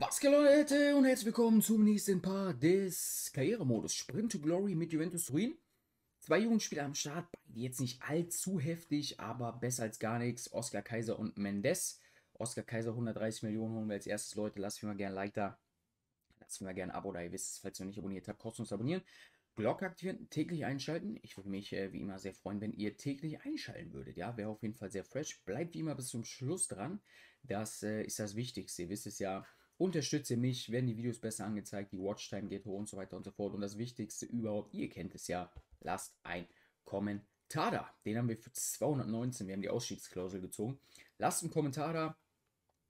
Was geht Leute und herzlich willkommen zum nächsten Part des Karrieremodus Sprint to Glory mit Juventus Turin. Zwei Jugendspieler am Start, jetzt nicht allzu heftig, aber besser als gar nichts. Oscar Kaiser und Mendes. Oscar Kaiser 130 Millionen holen wir als erstes, Leute. Lasst mir mal gerne ein Like da. Lasst mir mal gerne ein Abo da. Ihr wisst es, falls ihr noch nicht abonniert habt, kostenlos abonnieren. Glocke aktivieren, täglich einschalten. Ich würde mich äh, wie immer sehr freuen, wenn ihr täglich einschalten würdet. Ja, wäre auf jeden Fall sehr fresh. Bleibt wie immer bis zum Schluss dran. Das äh, ist das Wichtigste. Ihr wisst es ja Unterstütze mich, werden die Videos besser angezeigt, die Watchtime geht hoch und so weiter und so fort. Und das Wichtigste überhaupt, ihr kennt es ja, lasst ein Kommentar da. Den haben wir für 219, wir haben die Ausstiegsklausel gezogen. Lasst einen Kommentar da.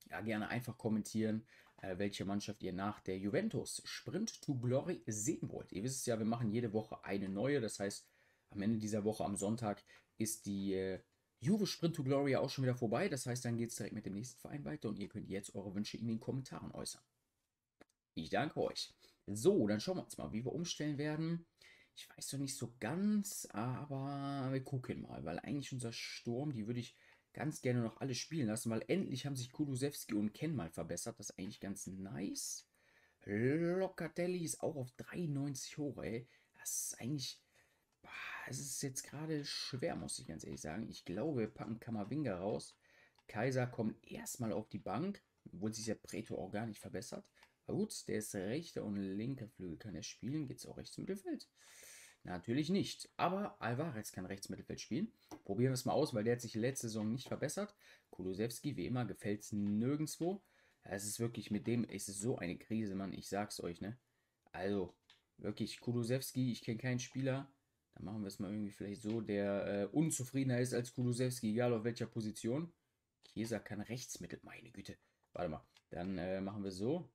Ja, gerne einfach kommentieren, äh, welche Mannschaft ihr nach der Juventus Sprint to Glory sehen wollt. Ihr wisst ja, wir machen jede Woche eine neue. Das heißt, am Ende dieser Woche am Sonntag ist die äh, Juve Sprint to Glory auch schon wieder vorbei. Das heißt, dann geht es direkt mit dem nächsten Verein weiter und ihr könnt jetzt eure Wünsche in den Kommentaren äußern. Ich danke euch. So, dann schauen wir uns mal, wie wir umstellen werden. Ich weiß noch nicht so ganz, aber wir gucken mal, weil eigentlich unser Sturm, die würde ich ganz gerne noch alle spielen lassen, weil endlich haben sich Kulusewski und Ken mal verbessert. Das ist eigentlich ganz nice. Locatelli ist auch auf 93 hoch, ey. Das ist eigentlich es ist jetzt gerade schwer, muss ich ganz ehrlich sagen. Ich glaube, wir packen Kamavinga raus. Kaiser kommt erstmal auf die Bank, obwohl sich der Preto auch gar nicht verbessert. Aber gut, der ist rechter und linker Flügel. Kann er spielen? Geht es auch rechts Mittelfeld? Natürlich nicht. Aber Alvarez kann rechts Mittelfeld spielen. Probieren wir es mal aus, weil der hat sich letzte Saison nicht verbessert. Kulusewski, wie immer, gefällt es nirgendwo. Es ist wirklich mit dem, es ist so eine Krise, Mann. Ich sag's euch, ne? Also, wirklich, Kulusewski, ich kenne keinen Spieler, dann machen wir es mal irgendwie vielleicht so, der äh, unzufriedener ist als Kulusewski, egal auf welcher Position. Chiesa kann Rechtsmittel, meine Güte. Warte mal, dann äh, machen wir so.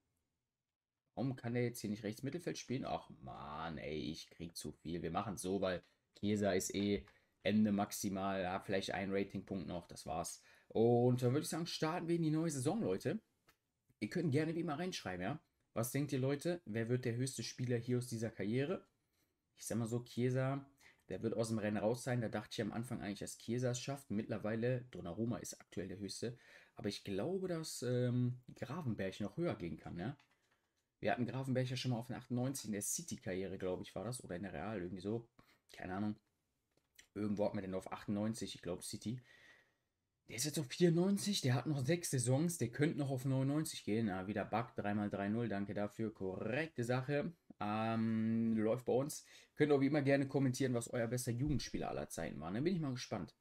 Warum kann der jetzt hier nicht Rechtsmittelfeld spielen? Ach man, ey, ich krieg zu viel. Wir machen es so, weil Chiesa ist eh Ende maximal. Ja, vielleicht ein Ratingpunkt noch, das war's. Und dann würde ich sagen, starten wir in die neue Saison, Leute. Ihr könnt gerne wie immer reinschreiben, ja? Was denkt ihr, Leute? Wer wird der höchste Spieler hier aus dieser Karriere? Ich sag mal so, Chiesa der wird aus dem Rennen raus sein. Da dachte ich am Anfang eigentlich, dass Chiesa es schafft. Mittlerweile, Donnarumma ist aktuell der höchste. Aber ich glaube, dass ähm, Gravenberg noch höher gehen kann. Ja? Wir hatten Gravenberg ja schon mal auf den 98 in der City-Karriere, glaube ich, war das. Oder in der Real, irgendwie so. Keine Ahnung. Irgendwo hat man den auf 98, ich glaube City. Der ist jetzt auf 94, der hat noch sechs Saisons, der könnte noch auf 99 gehen. Ah, wieder Bug, 3x3-0, danke dafür. Korrekte Sache. Ähm, läuft bei uns. Könnt auch wie immer gerne kommentieren, was euer bester Jugendspieler aller Zeiten war. Dann bin ich mal gespannt.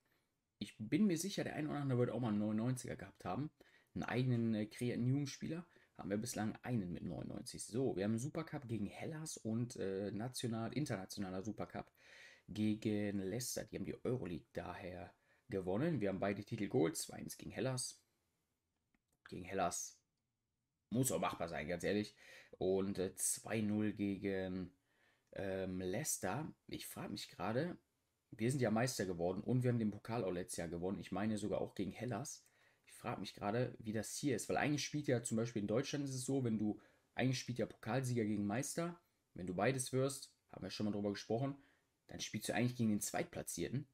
Ich bin mir sicher, der eine oder andere wird auch mal einen 99er gehabt haben. Einen eigenen äh, kreierten Jugendspieler. Haben wir bislang einen mit 99. So, wir haben einen Supercup gegen Hellas und äh, national, internationaler Supercup gegen Leicester. Die haben die Euroleague daher gewonnen. Wir haben beide Titel geholt. 2-1 gegen Hellas. Gegen Hellas muss auch machbar sein, ganz ehrlich. Und äh, 2-0 gegen ähm, Leicester. Ich frage mich gerade, wir sind ja Meister geworden und wir haben den Pokal auch letztes Jahr gewonnen. Ich meine sogar auch gegen Hellas. Ich frage mich gerade, wie das hier ist, weil eigentlich spielt ja zum Beispiel in Deutschland ist es so, wenn du, eigentlich spielt ja Pokalsieger gegen Meister. Wenn du beides wirst, haben wir schon mal drüber gesprochen, dann spielst du eigentlich gegen den Zweitplatzierten.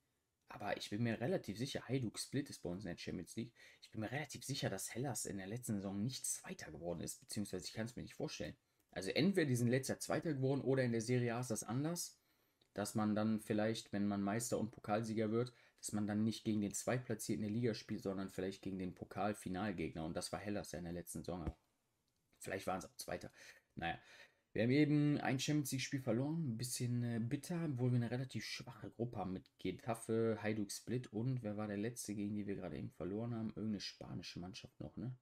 Aber ich bin mir relativ sicher, Hajduk Split ist bei uns in der Champions League. Ich bin mir relativ sicher, dass Hellas in der letzten Saison nicht Zweiter geworden ist, beziehungsweise ich kann es mir nicht vorstellen. Also entweder die sind letztes Jahr Zweiter geworden oder in der Serie A ist das anders, dass man dann vielleicht, wenn man Meister und Pokalsieger wird, dass man dann nicht gegen den Zweitplatzierten der Liga spielt, sondern vielleicht gegen den Pokalfinalgegner. Und das war Hellas ja in der letzten Saison. Vielleicht waren es auch Zweiter. Naja, wir haben eben ein Champions League-Spiel verloren, ein bisschen äh, bitter, obwohl wir eine relativ schwache Gruppe haben mit Getafe, Hajduk Split und wer war der letzte, gegen die wir gerade eben verloren haben? Irgendeine spanische Mannschaft noch, ne?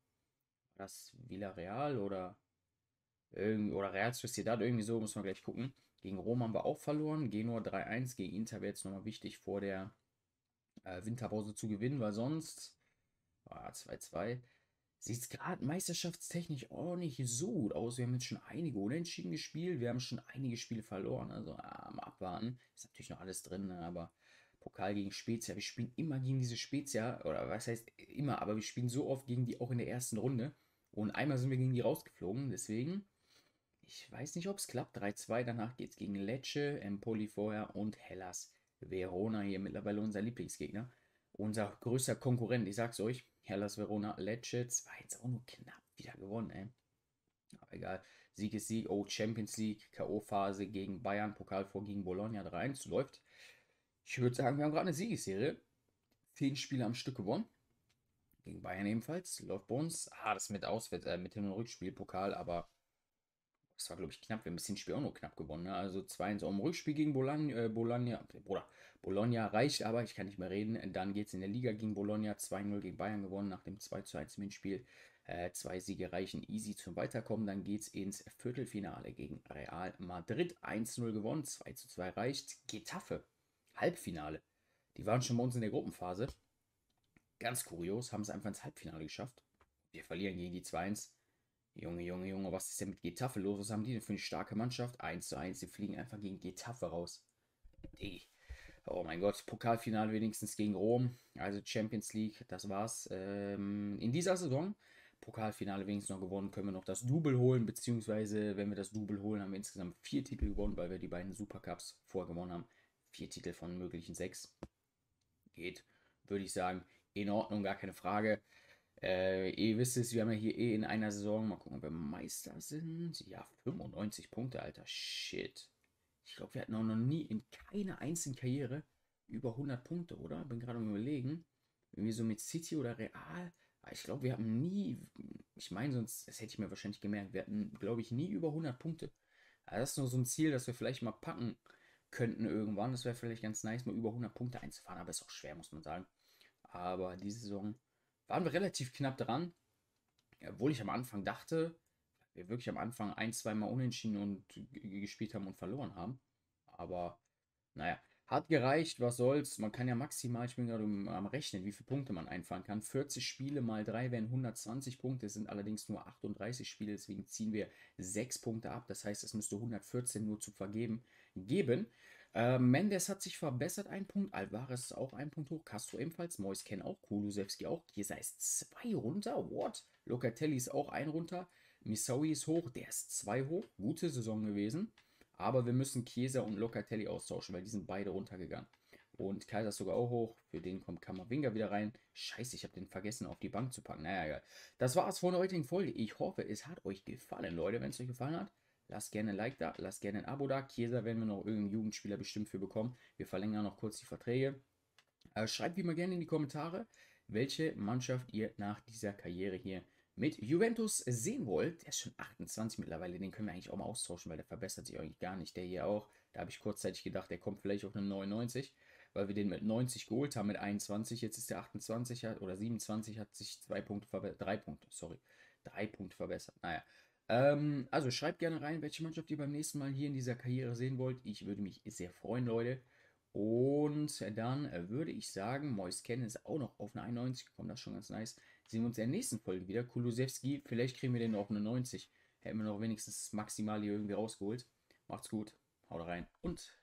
War das Villarreal oder, oder Real Sociedad? Irgendwie so, muss man gleich gucken. Gegen Rom haben wir auch verloren, Genua 3-1, gegen Inter wäre jetzt nochmal wichtig vor der äh, Winterpause zu gewinnen, weil sonst 2-2. Ah, sieht es gerade meisterschaftstechnisch auch nicht so gut aus. Wir haben jetzt schon einige Unentschieden gespielt. Wir haben schon einige Spiele verloren. Also am Abwarten ist natürlich noch alles drin, ne? aber Pokal gegen Spezia. Wir spielen immer gegen diese Spezia. Oder was heißt immer, aber wir spielen so oft gegen die auch in der ersten Runde. Und einmal sind wir gegen die rausgeflogen. Deswegen, ich weiß nicht, ob es klappt. 3-2. Danach geht es gegen Lecce, Empoli vorher und Hellas Verona. Hier mittlerweile unser Lieblingsgegner. Unser größter Konkurrent, ich sag's euch. Hellas Verona Lecce 2 jetzt auch nur knapp wieder gewonnen, ey. Aber egal. Sieg ist Sieg. Oh, Champions League, K.O.-Phase gegen Bayern, Pokal vor gegen Bologna 3-1. Läuft. Ich würde sagen, wir haben gerade eine Siegesserie. Zehn Spiele am Stück gewonnen. Gegen Bayern ebenfalls. Läuft bei uns. Ah, das mit Auswärts, äh, mit Hin- und Rückspiel, Pokal, aber das war, glaube ich, knapp. Wir haben ein bisschen Spiel auch nur knapp gewonnen. Ne? Also 2-1 im Rückspiel gegen Bologna. Äh, Bologna, Bruder, Bologna reicht aber, ich kann nicht mehr reden. Dann geht es in der Liga gegen Bologna. 2-0 gegen Bayern gewonnen nach dem 2-1 Hinspiel. Äh, zwei Siege reichen easy zum Weiterkommen. Dann geht es ins Viertelfinale gegen Real Madrid. 1-0 gewonnen, 2-2 reicht. Getafe, Halbfinale. Die waren schon bei uns in der Gruppenphase. Ganz kurios, haben es einfach ins Halbfinale geschafft. Wir verlieren gegen die 2-1. Junge, Junge, Junge, was ist denn mit Getafe los? Was haben die denn für eine starke Mannschaft? 1 zu 1, sie fliegen einfach gegen Getafe raus. Diggi. Oh mein Gott, Pokalfinale wenigstens gegen Rom. Also Champions League, das war's. Ähm, in dieser Saison, Pokalfinale wenigstens noch gewonnen, können wir noch das Double holen, beziehungsweise wenn wir das Double holen, haben wir insgesamt vier Titel gewonnen, weil wir die beiden Supercups vorgewonnen haben. Vier Titel von möglichen sechs. Geht, würde ich sagen, in Ordnung, gar keine Frage. Äh, ihr wisst es, wir haben ja hier eh in einer Saison, mal gucken, ob wir Meister sind. Ja, 95 Punkte, alter Shit. Ich glaube, wir hatten auch noch nie in keiner einzigen Karriere über 100 Punkte, oder? Bin gerade am überlegen. Irgendwie so mit City oder Real. Aber ich glaube, wir haben nie, ich meine, sonst, das hätte ich mir wahrscheinlich gemerkt, wir hatten, glaube ich, nie über 100 Punkte. Also das ist nur so ein Ziel, das wir vielleicht mal packen könnten irgendwann. Das wäre vielleicht ganz nice, mal über 100 Punkte einzufahren, aber ist auch schwer, muss man sagen. Aber diese Saison waren wir relativ knapp dran. Obwohl ich am Anfang dachte, wir wirklich am Anfang ein, zwei Mal unentschieden und gespielt haben und verloren haben. Aber naja, hat gereicht, was soll's. Man kann ja maximal, ich bin gerade am Rechnen, wie viele Punkte man einfahren kann. 40 Spiele mal 3 wären 120 Punkte, es sind allerdings nur 38 Spiele, deswegen ziehen wir 6 Punkte ab. Das heißt, es müsste 114 nur zu vergeben geben. Äh, Mendes hat sich verbessert, ein Punkt. Alvarez ist auch ein Punkt hoch. Castro ebenfalls. Moisken auch. Kulusewski auch. Chiesa ist zwei runter. What? Locatelli ist auch ein runter. Misaui ist hoch. Der ist zwei hoch. Gute Saison gewesen. Aber wir müssen Chiesa und Locatelli austauschen, weil die sind beide runtergegangen. Und Kaiser ist sogar auch hoch. Für den kommt Kammerwinger wieder rein. Scheiße, ich habe den vergessen auf die Bank zu packen. Naja, egal. Das war's von der heutigen Folge. Ich hoffe, es hat euch gefallen, Leute. Wenn es euch gefallen hat, Lasst gerne ein Like da, lasst gerne ein Abo da. Chiesa werden wir noch irgendeinen Jugendspieler bestimmt für bekommen. Wir verlängern noch kurz die Verträge. Äh, schreibt wie immer gerne in die Kommentare, welche Mannschaft ihr nach dieser Karriere hier mit Juventus sehen wollt. Der ist schon 28 mittlerweile, den können wir eigentlich auch mal austauschen, weil der verbessert sich eigentlich gar nicht. Der hier auch. Da habe ich kurzzeitig gedacht, der kommt vielleicht auf eine 99, weil wir den mit 90 geholt haben mit 21. Jetzt ist der 28 oder 27, hat sich zwei Punkte verbessert. Drei Punkte, sorry. Drei Punkte verbessert. Naja. Ähm, also schreibt gerne rein, welche Mannschaft ihr beim nächsten Mal hier in dieser Karriere sehen wollt. Ich würde mich sehr freuen, Leute. Und dann würde ich sagen, Mois Ken ist auch noch auf eine 91 gekommen. Das ist schon ganz nice. Sehen wir uns in der nächsten Folge wieder. Kulusewski, vielleicht kriegen wir den auf eine 90. Hätten wir noch wenigstens maximal hier irgendwie rausgeholt. Macht's gut, haut rein und